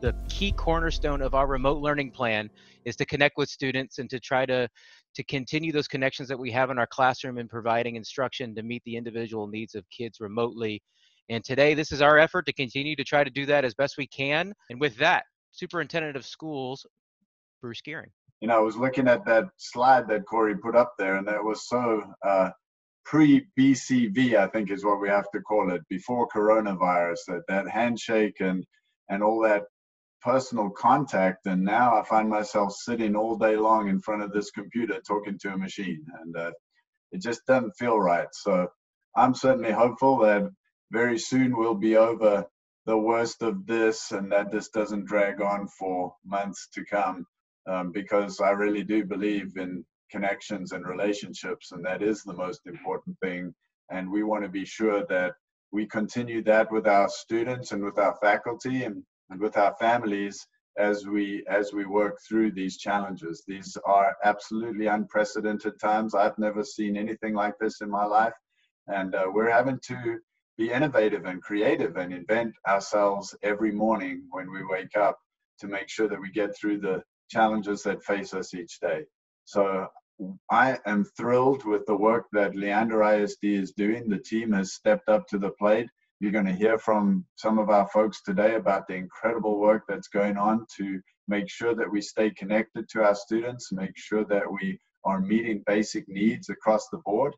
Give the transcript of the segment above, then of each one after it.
the key cornerstone of our remote learning plan is to connect with students and to try to to continue those connections that we have in our classroom and providing instruction to meet the individual needs of kids remotely. And today, this is our effort to continue to try to do that as best we can. And with that, Superintendent of Schools, Bruce Gearing. You know, I was looking at that slide that Corey put up there, and that was so uh, pre BCV, I think is what we have to call it, before coronavirus, that, that handshake and, and all that personal contact and now i find myself sitting all day long in front of this computer talking to a machine and uh, it just doesn't feel right. So i'm certainly hopeful that very soon we'll be over the worst of this and that this doesn't drag on for months to come um, because i really do believe in connections and relationships and that is the most important thing. And we want to be sure that we continue that with our students and with our faculty and and with our families as we as we work through these challenges. These are absolutely unprecedented times. I've never seen anything like this in my life, and uh, we're having to be innovative and creative and invent ourselves every morning when we wake up to make sure that we get through the challenges that face us each day. So I am thrilled with the work that Leander ISD is doing. The team has stepped up to the plate you're going to hear from some of our folks today about the incredible work that's going on to make sure that we stay connected to our students, make sure that we are meeting basic needs across the board,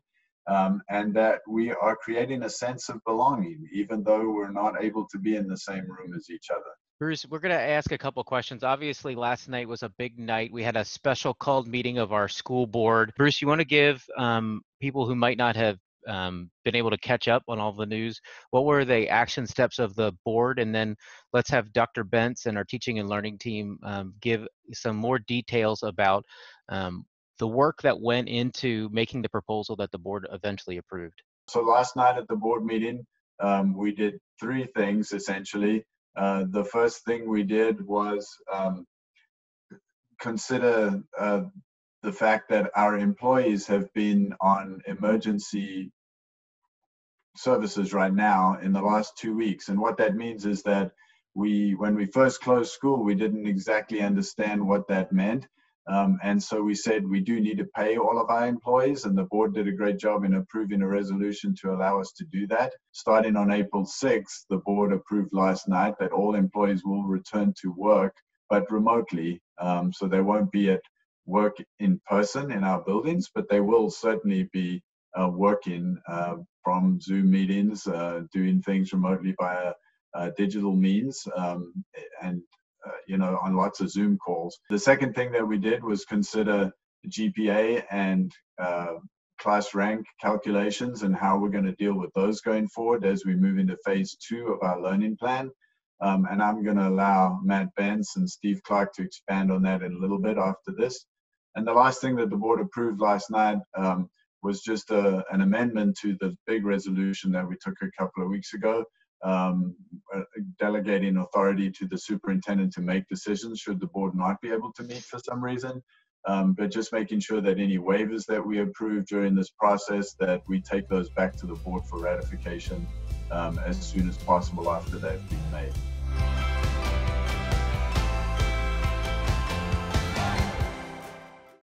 um, and that we are creating a sense of belonging, even though we're not able to be in the same room as each other. Bruce, we're going to ask a couple questions. Obviously, last night was a big night. We had a special called meeting of our school board. Bruce, you want to give um, people who might not have um, been able to catch up on all the news. What were the action steps of the board? And then let's have Dr. Bentz and our teaching and learning team um, give some more details about um, the work that went into making the proposal that the board eventually approved. So last night at the board meeting, um, we did three things essentially. Uh, the first thing we did was um, consider uh, the fact that our employees have been on emergency services right now in the last two weeks. And what that means is that we, when we first closed school, we didn't exactly understand what that meant. Um, and so we said we do need to pay all of our employees, and the board did a great job in approving a resolution to allow us to do that. Starting on April 6th, the board approved last night that all employees will return to work, but remotely. Um, so they won't be at work in person in our buildings, but they will certainly be uh, working uh, from Zoom meetings, uh, doing things remotely via uh, digital means, um, and uh, you know on lots of Zoom calls. The second thing that we did was consider GPA and class rank calculations and how we're going to deal with those going forward as we move into phase two of our learning plan. Um, and I'm going to allow Matt Bentz and Steve Clark to expand on that in a little bit after this. And the last thing that the board approved last night um, was just a, an amendment to the big resolution that we took a couple of weeks ago, um, uh, delegating authority to the superintendent to make decisions should the board not be able to meet for some reason. Um, but just making sure that any waivers that we approve during this process, that we take those back to the board for ratification um, as soon as possible after they've been made.